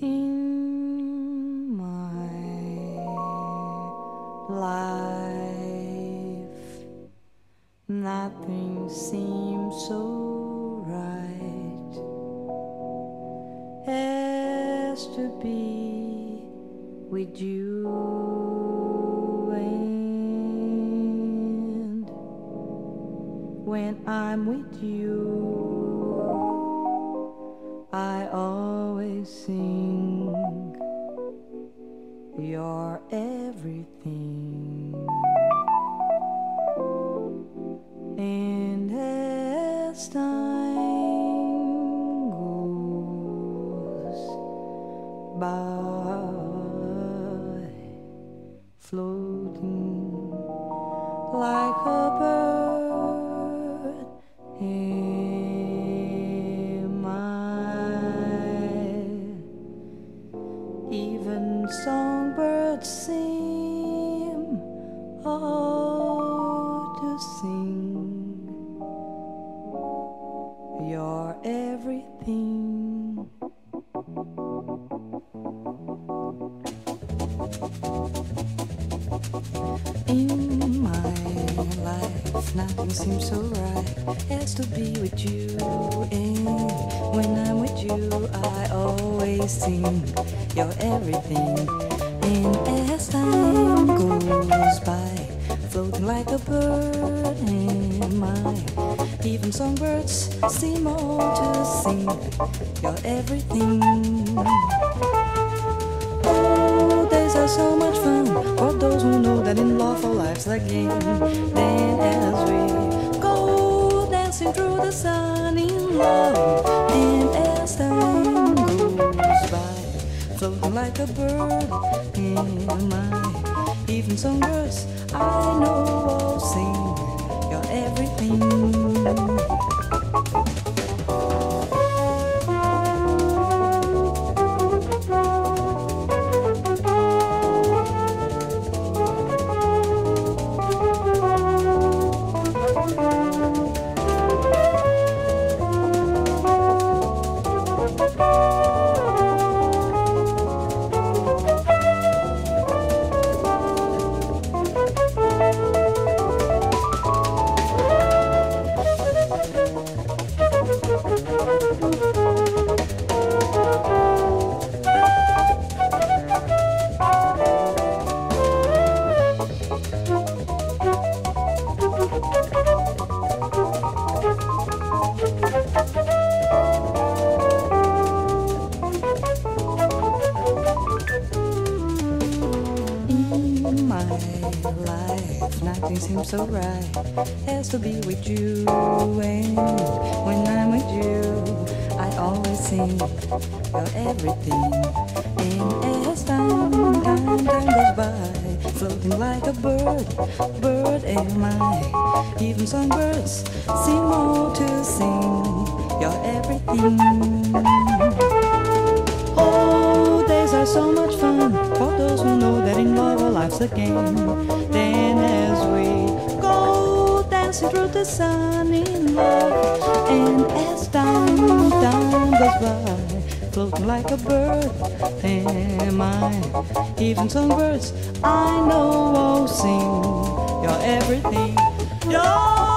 in my life nothing seems so right as to be with you and when I'm with you I always sing you're everything. And as time goes by floating like a bird am I even songbirds seem oh to sing. nothing seems so right as to be with you. And when I'm with you, I always sing you're everything. And as time goes by, floating like a bird in my even songbirds seem all to sing you're everything. Oh, days are so much fun for those who know that in love all life's a game dancing through the sun in love. And as time goes by, floating like a bird in my even songbirds I know all sing your everything. life. Nothing seems so right as to be with you. And when I'm with you, I always think of everything. And as time, time, time goes by, floating like a bird, bird am I. Even songbirds seem more to sing. You're everything. Oh, days are so much once again. Then as we go dancing through the sun in love, and as time, time goes by, floating like a bird, am I. Even some I know will sing, you're everything. You're